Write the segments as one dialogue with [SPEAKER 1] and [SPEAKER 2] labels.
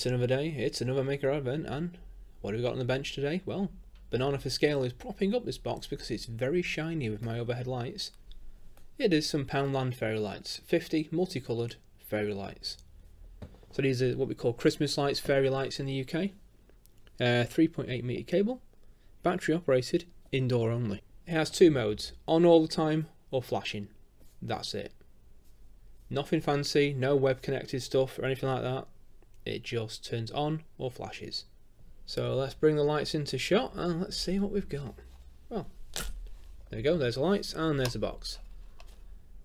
[SPEAKER 1] It's another day, it's another Maker Advent, and what have we got on the bench today? Well, Banana for Scale is propping up this box because it's very shiny with my overhead lights. It is some Poundland fairy lights, 50 multicoloured fairy lights. So these are what we call Christmas lights, fairy lights in the UK. Uh, 3.8 metre cable, battery operated, indoor only. It has two modes, on all the time or flashing. That's it. Nothing fancy, no web connected stuff or anything like that it just turns on or flashes. So let's bring the lights into shot and let's see what we've got. Well, there we go, there's the lights and there's the box.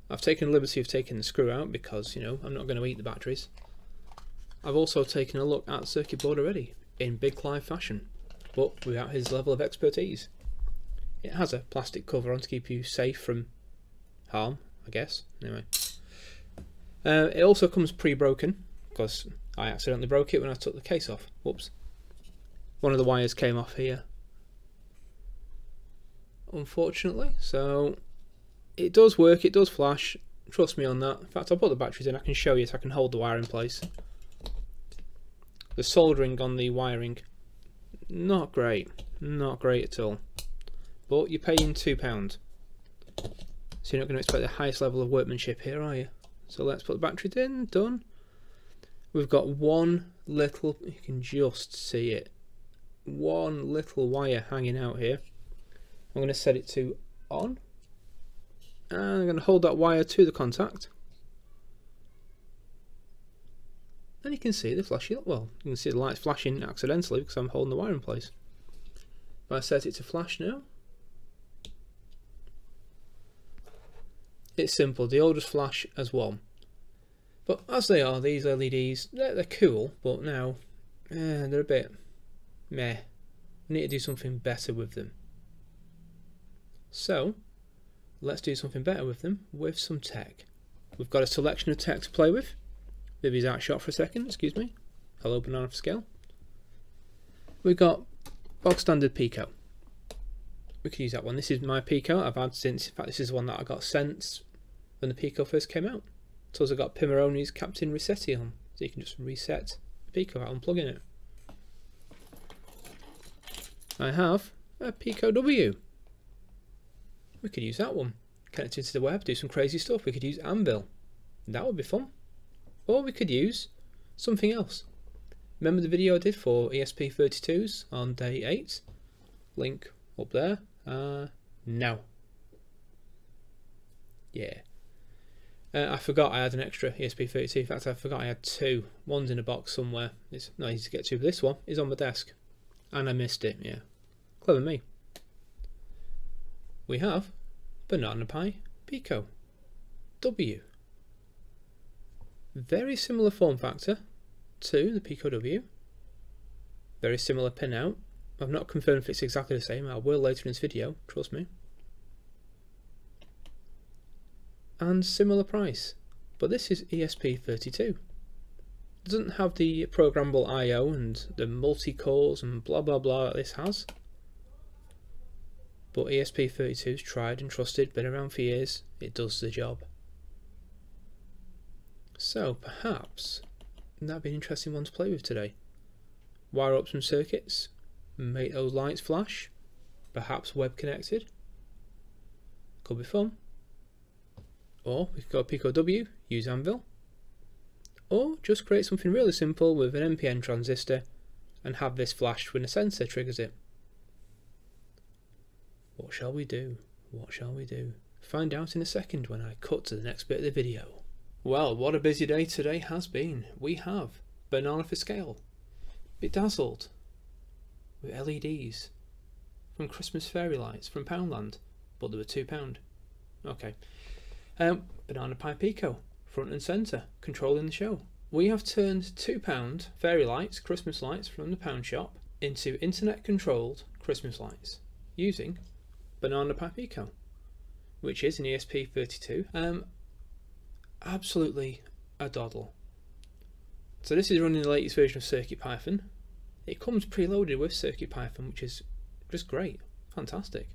[SPEAKER 1] I've taken the liberty of taking the screw out because, you know, I'm not going to eat the batteries. I've also taken a look at the circuit board already, in Big Clive fashion, but without his level of expertise. It has a plastic cover on to keep you safe from harm, I guess. Anyway. Uh, it also comes pre-broken, because I accidentally broke it when I took the case off. Whoops. One of the wires came off here. Unfortunately. So it does work, it does flash. Trust me on that. In fact, I'll put the batteries in. I can show you so I can hold the wire in place. The soldering on the wiring, not great. Not great at all. But you're paying £2. So you're not going to expect the highest level of workmanship here, are you? So let's put the batteries in. Done. We've got one little, you can just see it, one little wire hanging out here. I'm going to set it to on. And I'm going to hold that wire to the contact. And you can see the flashy, well, you can see the lights flashing accidentally because I'm holding the wire in place. If I set it to flash now, it's simple, the oldest flash as one. But as they are, these LEDs, they're, they're cool, but now eh, they're a bit meh. We need to do something better with them. So, let's do something better with them with some tech. We've got a selection of tech to play with. Vivi's out shot for a second, excuse me. Hello, banana for scale. We've got bog standard Pico. We could use that one. This is my Pico I've had since, in fact this is one that I got sent when the Pico first came out. It's also got Pimoroni's Captain Resetti on, so you can just reset the Pico without unplugging it. I have a Pico W. We could use that one. Connect it to the web, do some crazy stuff. We could use Anvil. That would be fun. Or we could use something else. Remember the video I did for ESP32s on day 8? Link up there. Uh, now. Yeah. Uh, I forgot I had an extra ESP32. In fact, I forgot I had two. One's in a box somewhere. It's not easy to get to, but this one is on my desk. And I missed it, yeah. Clever me. We have Banana Pi Pico W. Very similar form factor to the Pico W. Very similar pinout. I've not confirmed if it's exactly the same. I will later in this video, trust me. And similar price. But this is ESP32. It doesn't have the programmable I.O. and the multi-cores and blah blah blah that this has. But ESP32 is tried and trusted, been around for years, it does the job. So perhaps that'd be an interesting one to play with today. Wire up some circuits, make those lights flash, perhaps web connected. Could be fun. Or we could go Pico W, use Anvil. Or just create something really simple with an NPN transistor and have this flashed when a sensor triggers it. What shall we do? What shall we do? Find out in a second when I cut to the next bit of the video. Well, what a busy day today has been. We have Banana for Scale, Bedazzled, with LEDs, from Christmas Fairy Lights, from Poundland, but they were £2. Okay. Um, Banana Pi Pico, front and centre, controlling the show. We have turned £2 fairy lights, Christmas lights from the pound shop, into internet controlled Christmas lights using Banana Pi Pico, which is an ESP32. Um, absolutely a doddle. So this is running the latest version of CircuitPython. It comes preloaded with CircuitPython, which is just great, fantastic.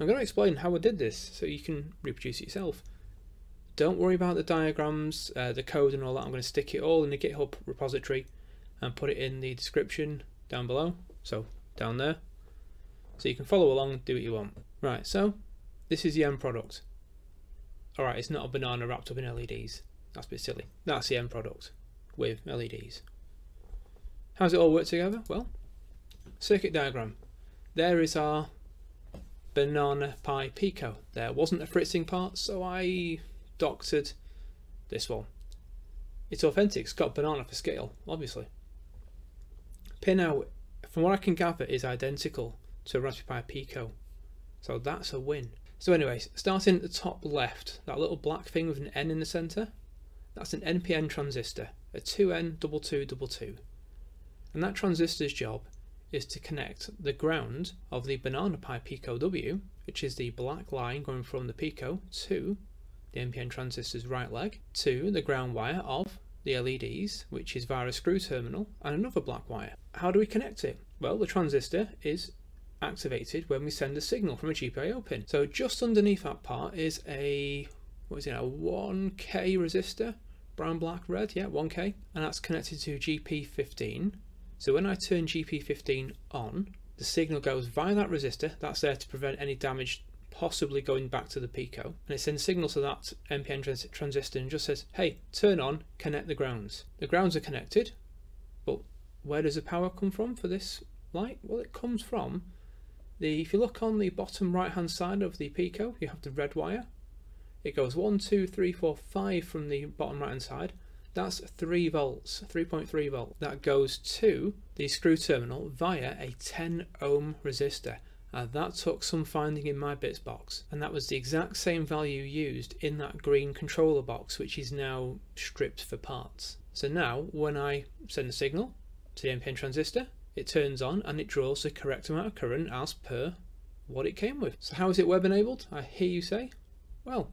[SPEAKER 1] I'm going to explain how I did this so you can reproduce it yourself. Don't worry about the diagrams, uh, the code and all that. I'm going to stick it all in the GitHub repository and put it in the description down below. So down there. So you can follow along, and do what you want. Right, so this is the end product. Alright, it's not a banana wrapped up in LEDs. That's a bit silly. That's the end product with LEDs. How's it all work together? Well, circuit diagram. There is our Banana Pi Pico. There wasn't a fritzing part, so I doctored this one. It's authentic, it's got banana for scale, obviously. Pinout, from what I can gather, is identical to Raspberry Pi Pico. So that's a win. So anyways, starting at the top left, that little black thing with an N in the centre, that's an NPN transistor, a 2N2222. And that transistor's job is to connect the ground of the Banana Pi Pico W, which is the black line going from the Pico to the NPN transistor's right leg, to the ground wire of the LEDs, which is via a screw terminal, and another black wire. How do we connect it? Well, the transistor is activated when we send a signal from a GPIO pin. So just underneath that part is a, what is it, a 1K resistor, brown, black, red, yeah, 1K, and that's connected to GP15. So when I turn GP15 on, the signal goes via that resistor, that's there to prevent any damage possibly going back to the Pico, and it sends signal to that NPN trans transistor and just says, hey, turn on, connect the grounds. The grounds are connected, but where does the power come from for this light? Well, it comes from the, if you look on the bottom right hand side of the Pico, you have the red wire. It goes 1, 2, 3, 4, 5 from the bottom right hand side. That's 3 volts, 3.3 volt. That goes to the screw terminal via a 10 ohm resistor. That took some finding in my bits box and that was the exact same value used in that green controller box which is now stripped for parts. So now when I send the signal to the NPN transistor it turns on and it draws the correct amount of current as per what it came with. So how is it web enabled? I hear you say. Well,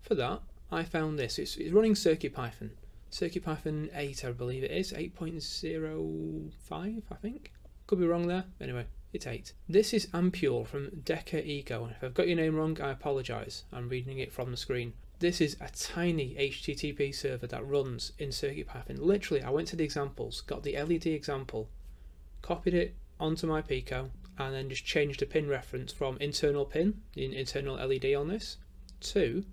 [SPEAKER 1] for that I found this. It's, it's running CircuitPython. CircuitPython 8 I believe it is, 8.05 I think. Could be wrong there. Anyway, it's 8. This is Ampule from deckerego. and If I've got your name wrong, I apologise. I'm reading it from the screen. This is a tiny HTTP server that runs in CircuitPython. Literally, I went to the examples, got the LED example, copied it onto my Pico and then just changed the pin reference from internal pin, the internal LED on this, to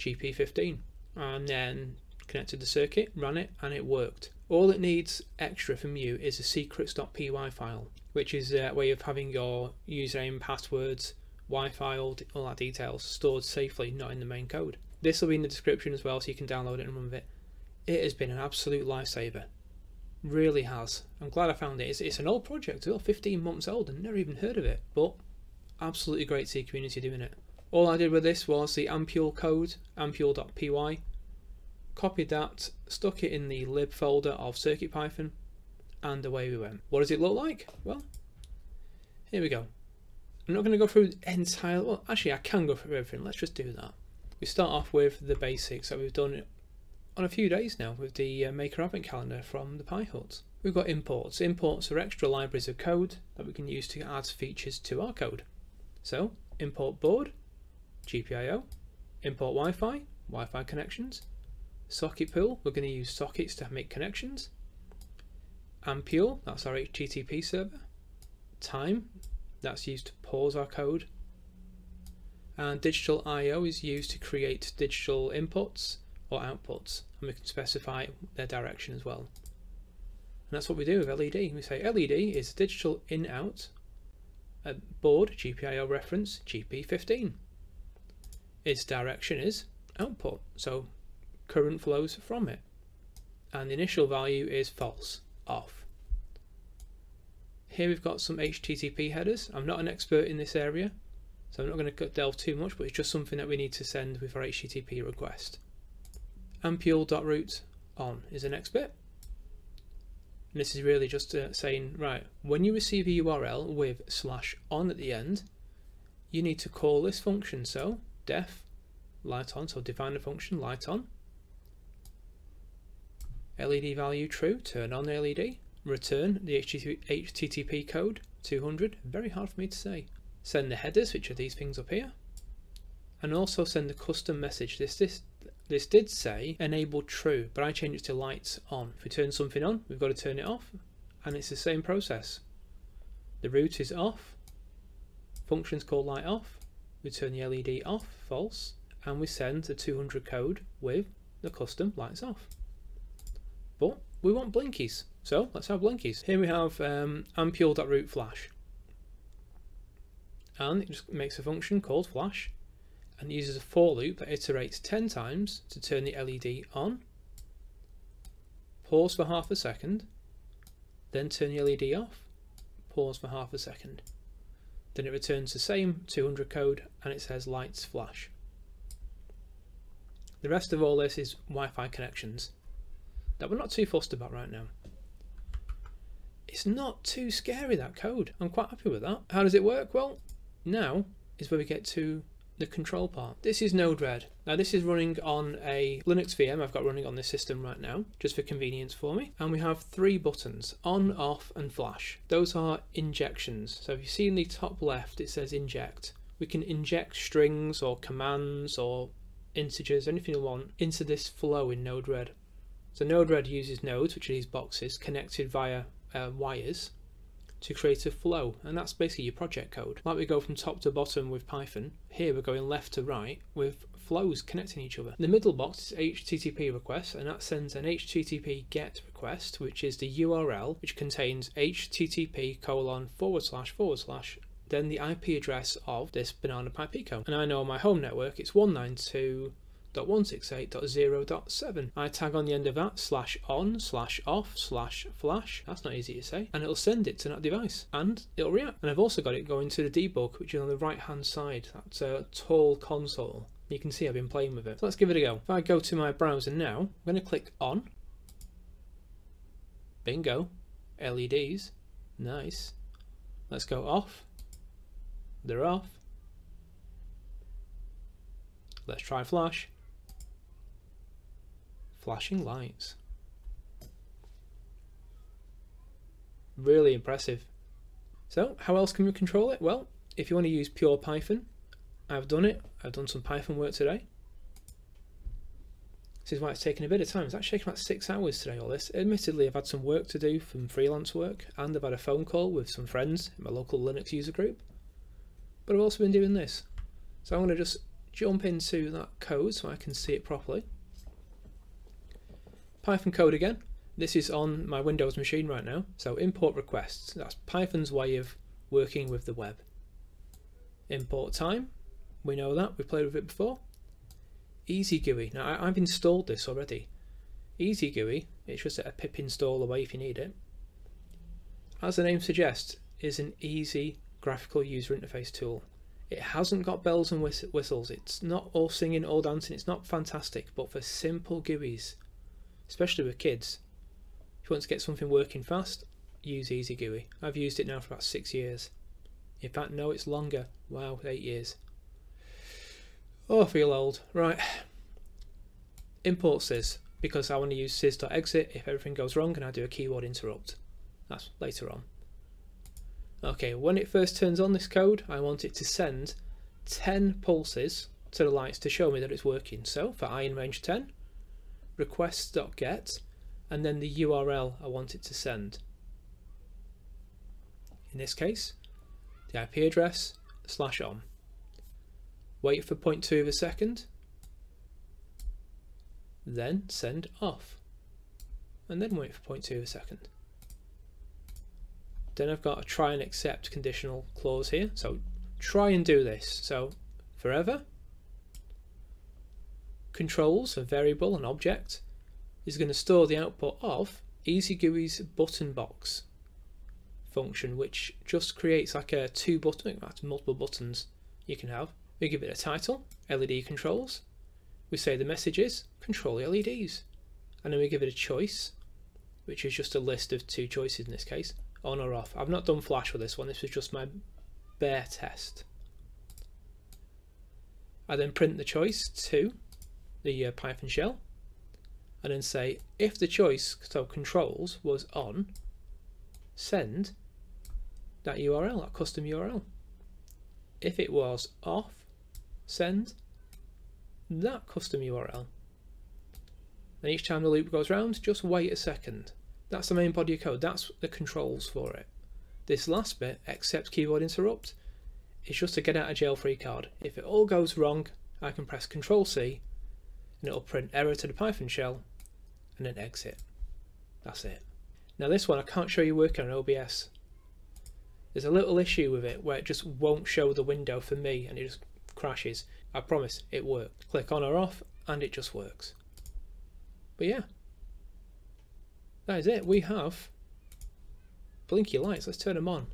[SPEAKER 1] GP15 and then connected the circuit, ran it and it worked. All it needs extra from you is a secrets.py file which is a way of having your username, passwords, Wi-Fi, all, all that details stored safely, not in the main code. This will be in the description as well so you can download it and run with it. It has been an absolute lifesaver. Really has. I'm glad I found it. It's, it's an old project, well, 15 months old and never even heard of it, but absolutely great to see community doing it. All I did with this was the Ampule code, ampule.py, copied that, stuck it in the lib folder of CircuitPython, and away we went. What does it look like? Well, here we go. I'm not going to go through the entire, well actually I can go through everything, let's just do that. We start off with the basics that we've done on a few days now with the uh, Maker Advent Calendar from the Pi-Hut. We've got imports. Imports are extra libraries of code that we can use to add features to our code. So, import board, GPIO, import Wi-Fi, Wi-Fi connections, socket pool, we're going to use sockets to make connections, Ampule, that's our HTTP server, time, that's used to pause our code, and digital I.O. is used to create digital inputs or outputs and we can specify their direction as well. And that's what we do with LED. We say LED is digital in out a board GPIO reference GP15. Its direction is output, so current flows from it. And the initial value is false, off. Here we've got some HTTP headers. I'm not an expert in this area, so I'm not going to delve too much, but it's just something that we need to send with our HTTP request ampule.route on is the next bit. And this is really just uh, saying, right, when you receive a URL with slash on at the end, you need to call this function. So def light on, so define a function light on. LED value true, turn on the LED, return the HTTP code 200, very hard for me to say. Send the headers, which are these things up here, and also send a custom message. This, this this did say enable true, but I changed it to lights on. If we turn something on, we've got to turn it off, and it's the same process. The route is off, function's called light off, we turn the LED off, false, and we send the 200 code with the custom lights off. But we want blinkies, so let's have blinkies. Here we have um, ampule.route flash, and it just makes a function called flash and uses a for loop that iterates 10 times to turn the LED on, pause for half a second, then turn the LED off, pause for half a second. Then it returns the same 200 code and it says lights flash. The rest of all this is Wi-Fi connections that we're not too fussed about right now. It's not too scary that code. I'm quite happy with that. How does it work? Well, now is where we get to the control part. This is Node-RED. Now this is running on a Linux VM I've got running on this system right now, just for convenience for me. And we have three buttons, on, off and flash. Those are injections. So if you see in the top left it says inject. We can inject strings or commands or integers, anything you want, into this flow in Node-RED. So Node-RED uses nodes, which are these boxes, connected via uh, wires to create a flow and that's basically your project code. Like we go from top to bottom with Python, here we're going left to right with flows connecting each other. The middle box is HTTP request and that sends an HTTP GET request which is the URL which contains HTTP colon forward slash forward slash then the IP address of this Banana Pi Pico. And I know on my home network it's 192 168.0.7. I tag on the end of that slash on slash off slash flash. That's not easy to say. And it'll send it to that device and it'll react. And I've also got it going to the debug, which is on the right hand side. That's a uh, tall console. You can see I've been playing with it. So let's give it a go. If I go to my browser now, I'm going to click on. Bingo. LEDs. Nice. Let's go off. They're off. Let's try flash flashing lights. Really impressive. So how else can we control it? Well, if you want to use pure Python, I've done it. I've done some Python work today. This is why it's taken a bit of time. It's actually taken about six hours today, all this. Admittedly, I've had some work to do from freelance work, and I've had a phone call with some friends in my local Linux user group. But I've also been doing this. So I'm going to just jump into that code so I can see it properly. Python code again. This is on my Windows machine right now. So import requests. That's Python's way of working with the web. Import time. We know that. We've played with it before. Easy GUI. Now I, have installed this already. Easy GUI. It's just a pip install away if you need it. As the name suggests, is an easy graphical user interface tool. It hasn't got bells and whistles. It's not all singing, all dancing. It's not fantastic, but for simple GUIs, especially with kids. If you want to get something working fast, use EasyGUI. I've used it now for about six years. In fact, no, it's longer. Wow, eight years. Oh, I feel old. Right. Import sys, because I want to use sys.exit if everything goes wrong and I do a keyword interrupt. That's later on. Okay, when it first turns on this code, I want it to send 10 pulses to the lights to show me that it's working. So for i in range 10, request.get and then the URL I want it to send. In this case, the IP address slash on. Wait for 0.2 of a second, then send off, and then wait for 0.2 of a second. Then I've got a try and accept conditional clause here, so try and do this. So forever controls a variable, an object, is going to store the output of EasyGUI's button box function, which just creates like a two button, that's multiple buttons you can have. We give it a title, LED controls. We say the message is control LEDs. And then we give it a choice, which is just a list of two choices in this case, on or off. I've not done flash with this one, this was just my bare test. I then print the choice to the uh, Python shell and then say if the choice, so controls, was on, send that URL, that custom URL. If it was off, send that custom URL. And each time the loop goes round, just wait a second. That's the main body of code. That's the controls for it. This last bit, accept keyboard interrupt, is just to get out of jail free card. If it all goes wrong, I can press Control C and it'll print error to the Python shell and then exit. That's it. Now this one I can't show you working on OBS. There's a little issue with it where it just won't show the window for me and it just crashes. I promise it works. Click on or off and it just works. But yeah, that is it. We have blinky lights. Let's turn them on.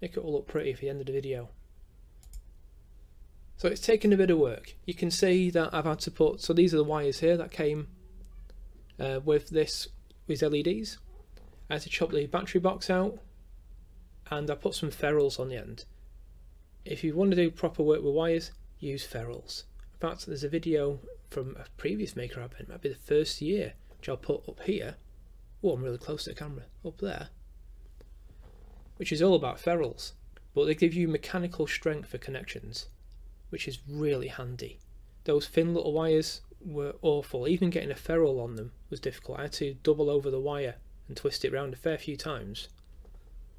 [SPEAKER 1] Make it all look pretty for the end of the video. So it's taken a bit of work. You can see that I've had to put, so these are the wires here that came uh, with this, these LEDs. I had to chop the battery box out and I put some ferrules on the end. If you want to do proper work with wires, use ferrules. In fact, there's a video from a previous Maker Advent, might be the first year, which I'll put up here. Oh, I'm really close to the camera, up there. Which is all about ferrules, but they give you mechanical strength for connections, which is really handy. Those thin little wires were awful. Even getting a ferrule on them was difficult. I had to double over the wire and twist it around a fair few times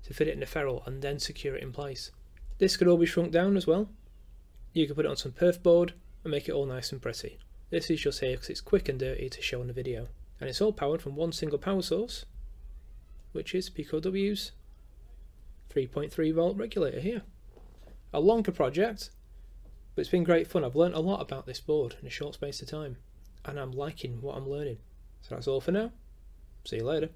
[SPEAKER 1] to fit it in a ferrule and then secure it in place. This could all be shrunk down as well. You could put it on some perf board and make it all nice and pretty. This is just here because it's quick and dirty to show in the video. And it's all powered from one single power source, which is PicoW's 3.3 volt regulator here. A longer project, but it's been great fun. I've learned a lot about this board in a short space of time, and I'm liking what I'm learning. So that's all for now. See you later.